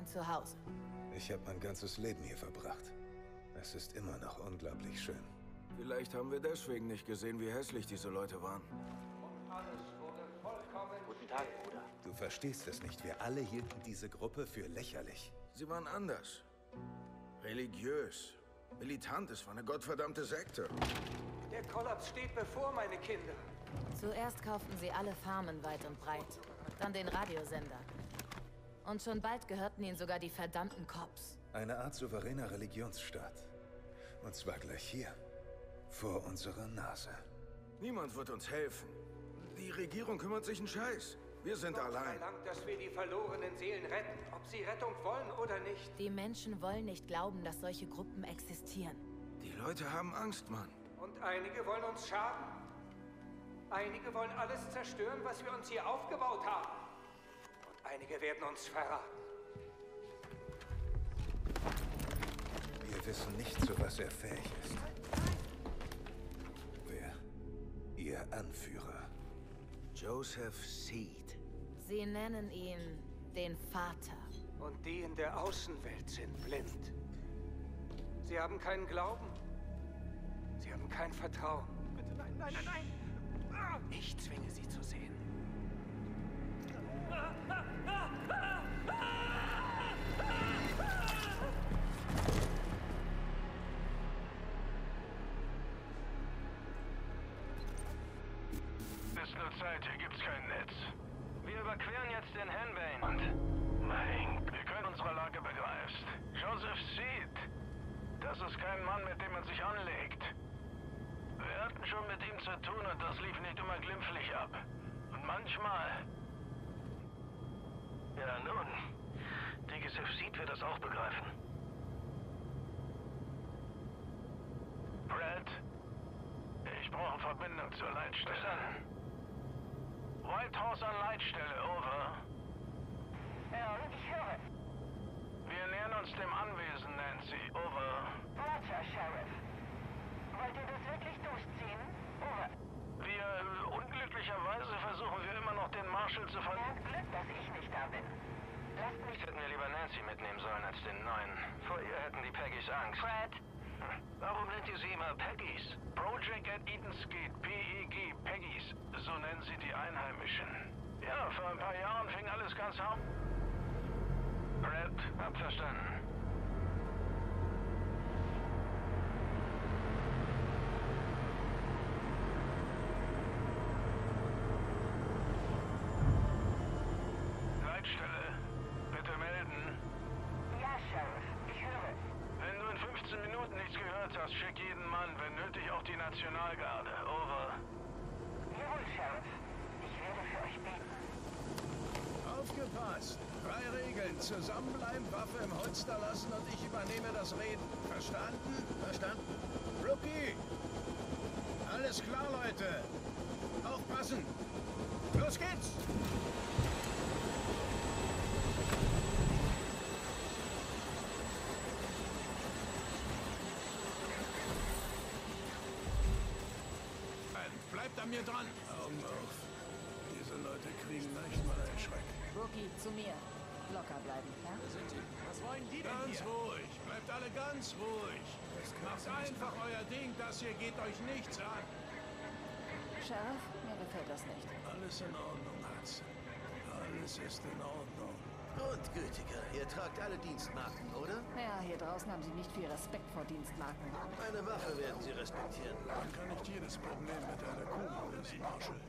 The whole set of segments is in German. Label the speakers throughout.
Speaker 1: ein Zuhause.
Speaker 2: Ich habe mein ganzes Leben hier verbracht. Es ist immer noch unglaublich schön.
Speaker 3: Vielleicht haben wir deswegen nicht gesehen, wie hässlich diese Leute waren.
Speaker 4: Guten Tag, Bruder.
Speaker 2: Du verstehst es nicht. Wir alle hielten diese Gruppe für lächerlich.
Speaker 3: Sie waren anders. Religiös. Militant. Es war eine gottverdammte Sekte.
Speaker 5: Der Kollaps steht bevor, meine Kinder.
Speaker 1: Zuerst kauften sie alle Farmen weit und breit, dann den Radiosender. Und schon bald gehörten ihnen sogar die verdammten Cops.
Speaker 2: Eine Art souveräner Religionsstaat. Und zwar gleich hier. Vor unserer Nase.
Speaker 3: Niemand wird uns helfen. Die Regierung kümmert sich einen Scheiß. Wir sind
Speaker 5: Gott
Speaker 3: allein.
Speaker 5: verlangt, dass wir die verlorenen Seelen retten, ob sie Rettung wollen oder nicht.
Speaker 1: Die Menschen wollen nicht glauben, dass solche Gruppen existieren.
Speaker 3: Die Leute haben Angst, Mann.
Speaker 5: Und einige wollen uns schaden. Einige wollen alles zerstören, was wir uns hier aufgebaut haben. Einige werden uns verraten.
Speaker 2: Wir wissen nicht, zu was er fähig ist. Wer? Ihr Anführer.
Speaker 3: Joseph Seed.
Speaker 1: Sie nennen ihn den Vater.
Speaker 5: Und die in der Außenwelt sind blind. Sie haben keinen Glauben. Sie haben kein Vertrauen. Bitte nein, nein, nein, nein. Ich zwinge sie zu sehen.
Speaker 6: Ist nur Zeit, hier gibt's kein Netz. Wir überqueren jetzt den Henbane und... Mein, wir können unsere Lage begreifst. Joseph Seed. Das ist kein Mann, mit dem man sich anlegt. Wir hatten schon mit ihm zu tun und das lief nicht immer glimpflich ab. Und manchmal... Ja, nun. Joseph Seed wird das auch begreifen. Brad, ich brauche Verbindung zur Leitstelle. Verstanden. White House an Leitstelle, over.
Speaker 7: Ja, ich höre.
Speaker 6: Wir nähern uns dem Anwesen, Nancy, over.
Speaker 7: Roger, Sheriff. Wollt ihr das wirklich durchziehen? Over.
Speaker 6: Wir, äh, unglücklicherweise versuchen wir ver...
Speaker 7: Ihr habt Glück, dass ich nicht da bin. Lasst mich...
Speaker 6: Hätten wir lieber Nancy mitnehmen sollen als den neuen. Vor ihr hätten die Peggys Angst.
Speaker 7: Fred.
Speaker 6: Warum nennt ihr sie immer Peggys? Project at Edenskate, PEG, Peggys. So nennen sie die Einheimischen. Ja, vor ein paar Jahren fing alles ganz harm... Brad, hab verstanden. Leitstelle, bitte melden.
Speaker 7: ja, Sheriff, ich höre.
Speaker 6: Wenn du in 15 Minuten nichts gehört hast, schick jeden Mann, wenn nötig auch die Nationalgarde. Over.
Speaker 7: Jawohl, Sheriff. Ich werde für euch beten.
Speaker 8: Aufgepasst! Regeln. Zusammenbleiben, Waffe im Holster lassen und ich übernehme das Reden. Verstanden? Verstanden. Rookie! Alles klar, Leute! Aufpassen! Los geht's! Bleibt an mir dran! Augen auf. Diese Leute kriegen leicht mal einen Schreck.
Speaker 1: Rookie, zu mir. Locker bleiben, ja?
Speaker 8: Ganz ruhig. Bleibt alle ganz ruhig. Macht einfach euer Ding. Das hier geht euch nichts an.
Speaker 1: Sheriff, mir gefällt das nicht.
Speaker 8: Alles in Ordnung, Hudson. Alles ist in Ordnung.
Speaker 9: Grundgütiger, ihr tragt alle Dienstmarken, oder?
Speaker 1: Ja, hier draußen haben sie nicht viel Respekt vor Dienstmarken.
Speaker 9: Meine Waffe werden sie respektieren.
Speaker 8: Man kann nicht jedes Problem mit einer Kugel lösen, Marshall.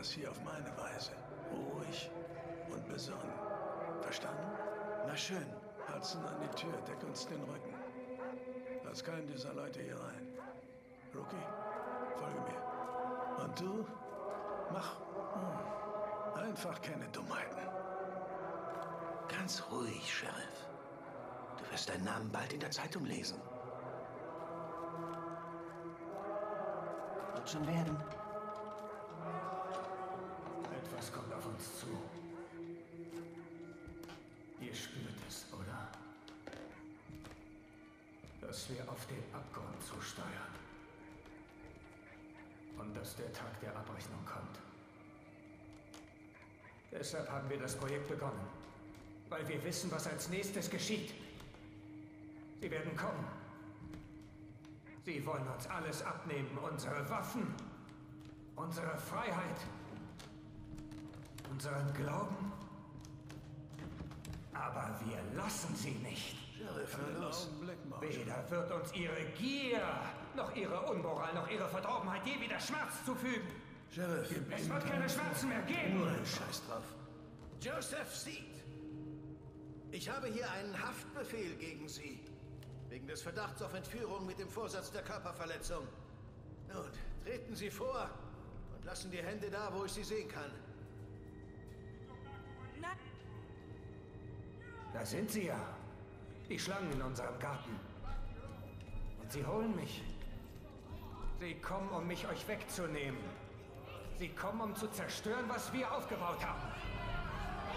Speaker 2: Das hier
Speaker 8: auf meine Weise. Ruhig und besonnen. Verstanden?
Speaker 9: Na schön.
Speaker 8: Hudson an die Tür, deck uns den Rücken. Lass keinen dieser Leute hier rein. Rookie, folge mir. Und du? Mach hm, einfach keine Dummheiten.
Speaker 9: Ganz ruhig, Sheriff. Du wirst deinen Namen bald in der Zeitung lesen.
Speaker 1: Wird schon werden.
Speaker 5: Uns zu. Ihr spürt es, oder? Dass wir auf den Abgrund zusteuern. Und dass der Tag der Abrechnung kommt. Deshalb haben wir das Projekt begonnen. Weil wir wissen, was als nächstes geschieht. Sie werden kommen. Sie wollen uns alles abnehmen. Unsere Waffen, unsere Freiheit, unseren Glauben. Aber wir lassen sie nicht.
Speaker 9: Sheriff, los.
Speaker 5: Weder wird uns ihre Gier, noch ihre Unmoral, noch ihre Verdorbenheit je wieder Schmerz zufügen.
Speaker 9: Sheriff,
Speaker 5: Es wird keine Schmerzen mehr geben.
Speaker 9: scheiß drauf.
Speaker 3: Joseph Seed!
Speaker 9: Ich habe hier einen Haftbefehl gegen Sie. Wegen des Verdachts auf Entführung mit dem Vorsatz der Körperverletzung. Nun, treten Sie vor und lassen die Hände da, wo ich sie sehen kann.
Speaker 5: Da sind sie ja. Die Schlangen in unserem Garten. Und sie holen mich. Sie kommen, um mich euch wegzunehmen. Sie kommen, um zu zerstören, was wir aufgebaut haben.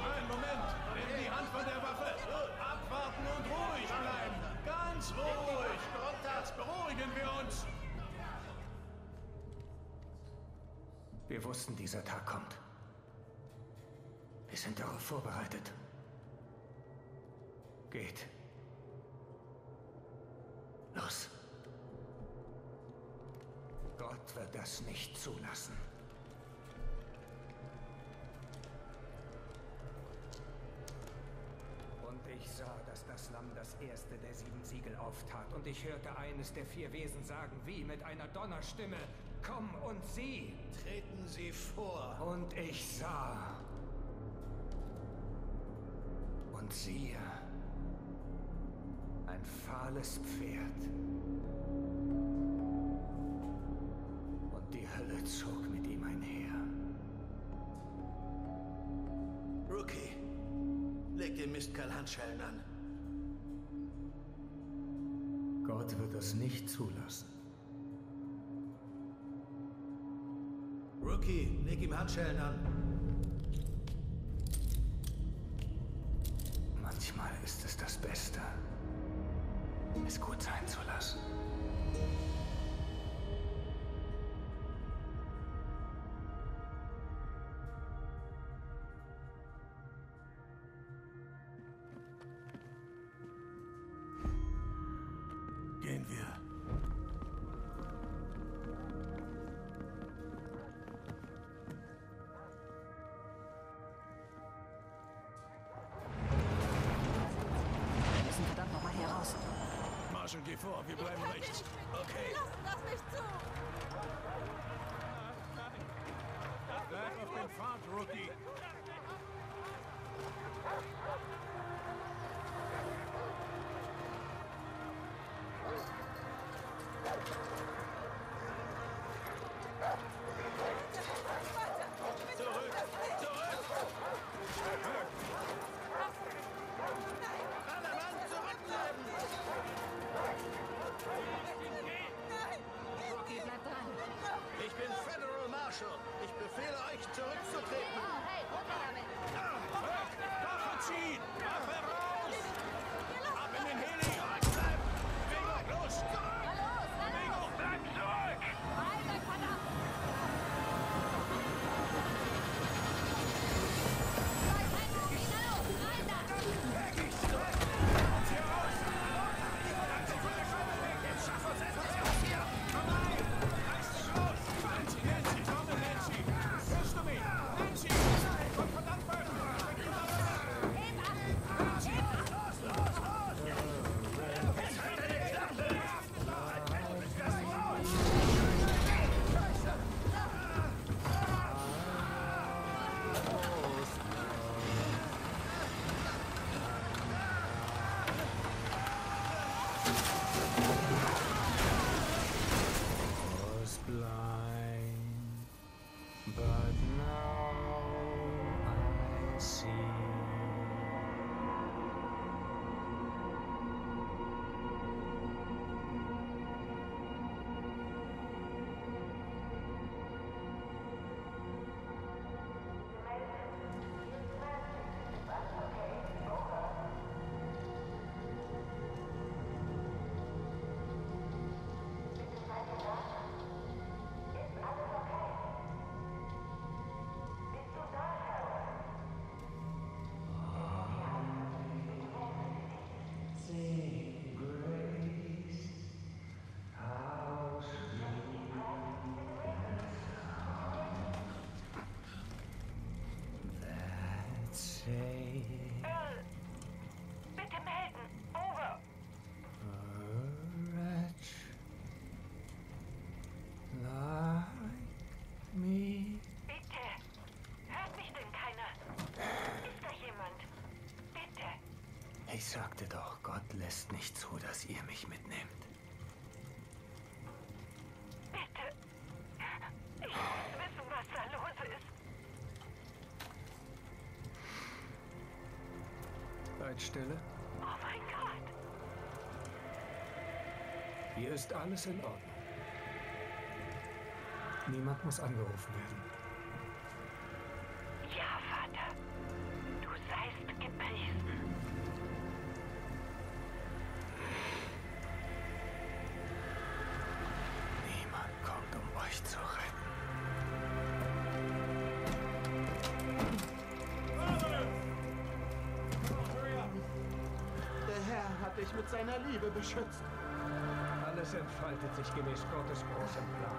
Speaker 8: Einen Moment! Nimm die Hand von der Waffe! Abwarten und ruhig bleiben! Ganz ruhig! Jetzt beruhigen wir uns!
Speaker 5: Wir wussten, dieser Tag kommt. Wir sind darauf vorbereitet. Geht. Los. Gott wird das nicht zulassen. Und ich sah, dass das Lamm das erste der sieben Siegel auftat. Und ich hörte eines der vier Wesen sagen, wie mit einer Donnerstimme, komm und sieh.
Speaker 9: Treten Sie vor.
Speaker 5: Und ich sah. Und siehe. Ein fahles Pferd. Und die Hölle zog mit ihm einher.
Speaker 9: Rookie, leg dem Mistkerl Handschellen an.
Speaker 5: Gott wird es nicht zulassen.
Speaker 9: Rookie, leg ihm Handschellen an.
Speaker 5: Es gut sein zu lassen.
Speaker 8: Gehen wir.
Speaker 1: Wir müssen verdammt nochmal hier raus.
Speaker 8: Marshall, geh vor, wir bleiben rechts.
Speaker 9: Okay.
Speaker 8: Bleib auf dem Pfad, Rookie.
Speaker 7: Earl, bitte melden. Over.
Speaker 5: like me.
Speaker 7: Bitte. Hört mich denn keiner? Ist da jemand? Bitte.
Speaker 5: Ich sagte doch, Gott lässt nicht zu, dass ihr mich mitnehmt. Seid stille.
Speaker 7: Oh mein Gott.
Speaker 5: Hier ist alles in Ordnung. Niemand muss angerufen werden.
Speaker 9: Seiner Liebe beschützt.
Speaker 5: Alles entfaltet sich gemäß Gottes großem Plan.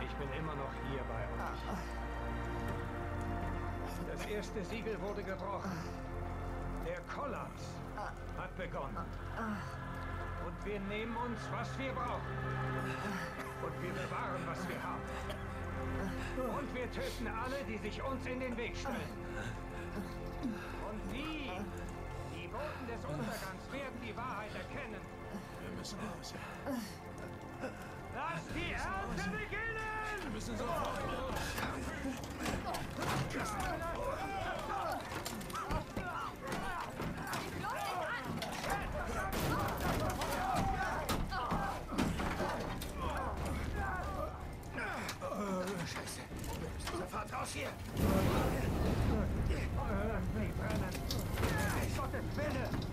Speaker 5: Ich bin immer noch hier bei euch. Das erste Siegel wurde gebrochen. Der Kollaps hat begonnen. Und wir nehmen uns, was wir brauchen. Und wir bewahren, was wir haben. Und wir töten alle, die sich uns in den Weg stellen. Boten des Untergangs, werden die Wahrheit erkennen.
Speaker 2: Wir müssen raus.
Speaker 5: Lass die Ernte beginnen!
Speaker 2: Wir müssen sofort los.
Speaker 9: Scheiße. Wir müssen sofort raus hier. better.